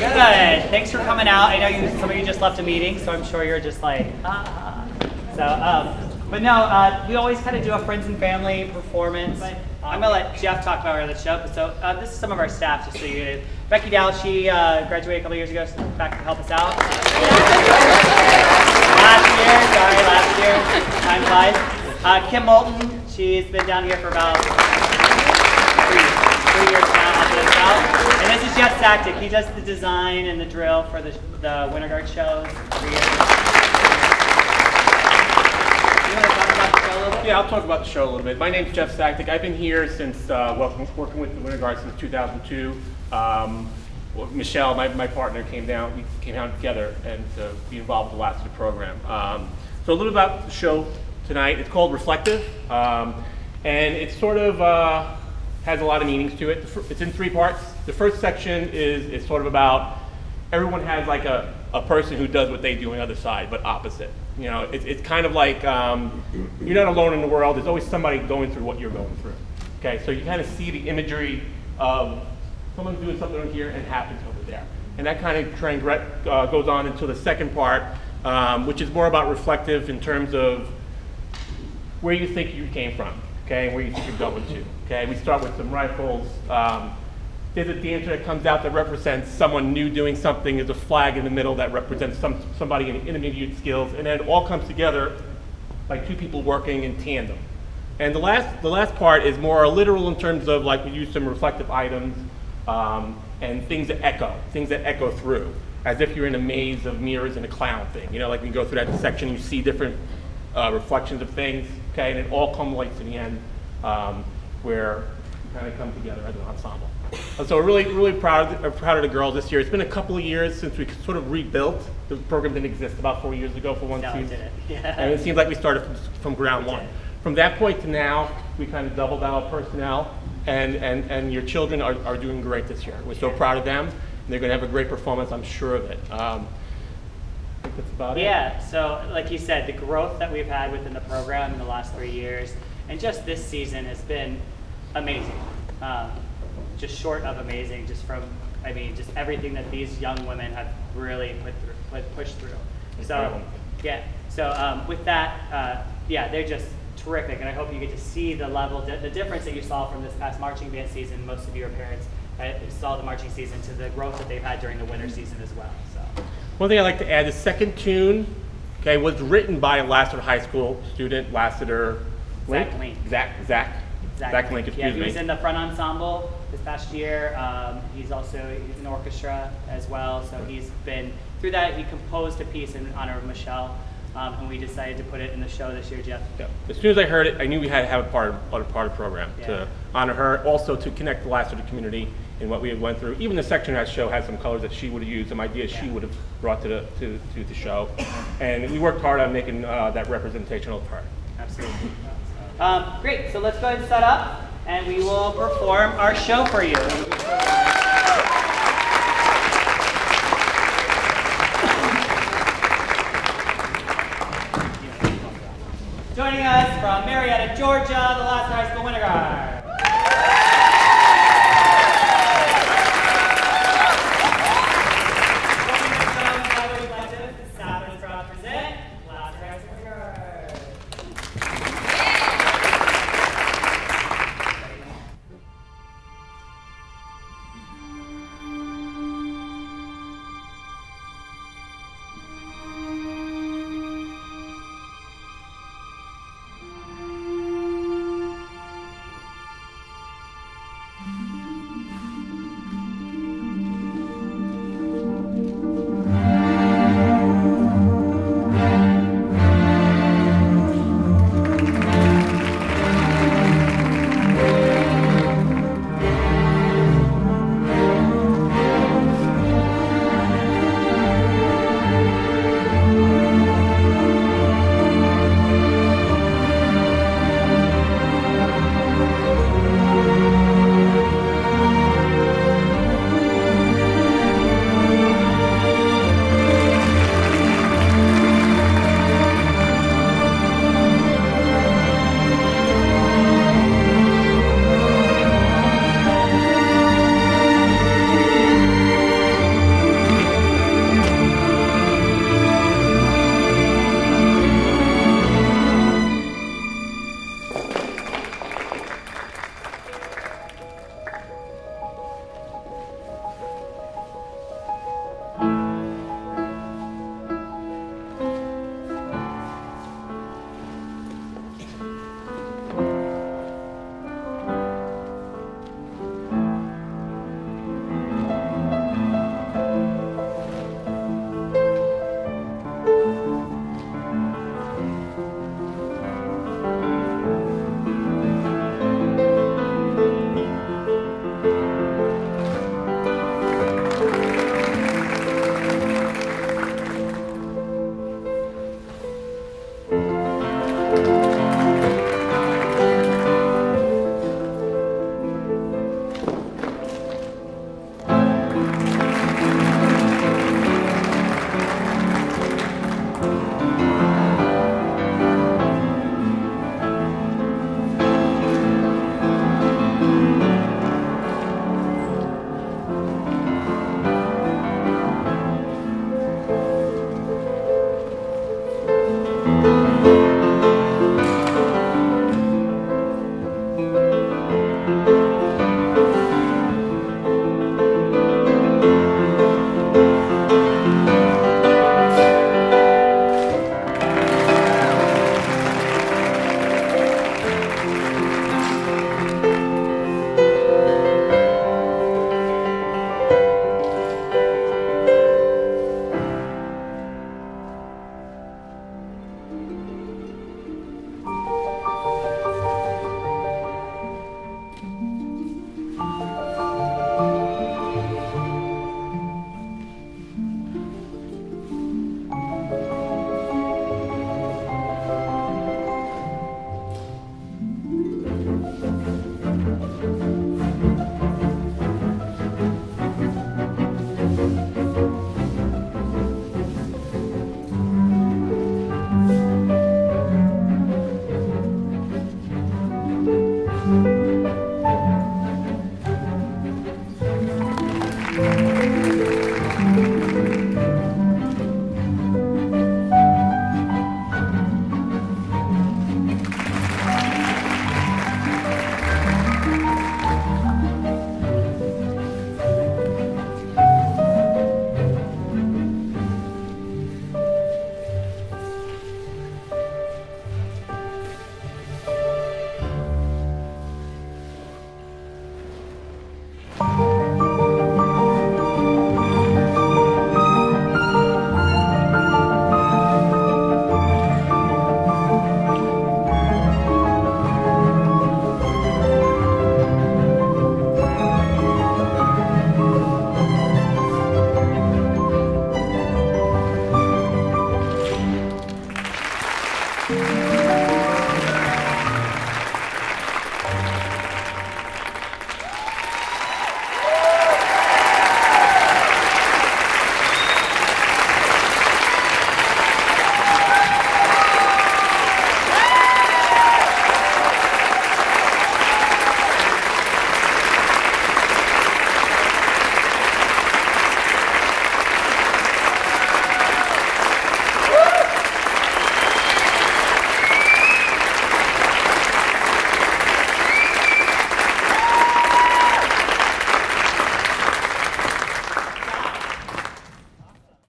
Good. Thanks for coming out. I know you, some of you just left a meeting, so I'm sure you're just like, ah. So, um, but no, uh, we always kind of do a friends and family performance. I'm gonna let Jeff talk about our other show. But so uh, this is some of our staff, just so you know. Becky Dow, she uh, graduated a couple years ago, so back to help us out. last year, sorry, last year, time flies. Uh, Kim Moulton, she's been down here for about three, three years now, helping us And this is Jeff Sacktig. He does the design and the drill for the, the Winter Guard shows? Yeah, I'll talk about the show a little bit. My name's Jeff Sacktig. I've been here since, uh, well, working with the Winter Guard since 2002. Um, Michelle, my, my partner, came down, we came down together and to be involved with the Lassiter program. Um, so a little about the show tonight. It's called Reflective. Um, and it's sort of uh, has a lot of meanings to it. It's in three parts. The first section is, is sort of about everyone has like a, a person who does what they do on the other side, but opposite. You know, it's, it's kind of like um, you're not alone in the world. There's always somebody going through what you're going through. Okay, so you kind of see the imagery of someone's doing something over here and happens over there. And that kind of trend uh, goes on into the second part, um, which is more about reflective in terms of where you think you came from, okay, and where you think you're going to. Okay, we start with some rifles. Um, there's a dancer that comes out that represents someone new doing something. There's a flag in the middle that represents some, somebody in intermediate skills, and then it all comes together like two people working in tandem. And the last, the last part is more literal in terms of like we use some reflective items um, and things that echo, things that echo through, as if you're in a maze of mirrors and a clown thing. You know, like you go through that section, you see different uh, reflections of things, okay, and it all culminates in the end um, where we kind of come together as an ensemble. Uh, So we're really, really proud of, the, proud of the girls this year. It's been a couple of years since we sort of rebuilt. The program didn't exist about four years ago for one No, it season. didn't. Yeah. And it seems like we started from, from ground one. From that point to now, we kind of doubled our personnel, and, and, and your children are, are doing great this year. We're so proud of them, and they're going to have a great performance, I'm sure of it. Um, that's about it. Yeah, so like you said, the growth that we've had within the program in the last three years, and just this season has been amazing. Um, just short of amazing, just from, I mean, just everything that these young women have really put through, put, pushed through. So, yeah, so um, with that, uh, yeah, they're just terrific, and I hope you get to see the level, the difference that you saw from this past marching band season. Most of your parents uh, saw the marching season to the growth that they've had during the winter season as well. So. One thing I'd like to add, the second tune, okay, was written by a Lassiter High School student, Lassiter. Zack Link. Zack, Zack. Zack Link, Yeah, excuse he was in the front ensemble this past year. Um, he's also he's in orchestra as well. So he's been through that. He composed a piece in honor of Michelle, um, and we decided to put it in the show this year, Jeff. Yeah. As soon as I heard it, I knew we had to have a part of, part of the program Yeah. to honor her, also to connect the Lassiter community in what we had went through. Even the section of that show had some colors that she would have used, some ideas she would have brought to the, to, to the show. And we worked hard on making uh, that representational part. Absolutely. Um, great. So let's go ahead and set up, and we will perform our show for you. Joining us from Marietta, Georgia, the Lassiter high school winter guard.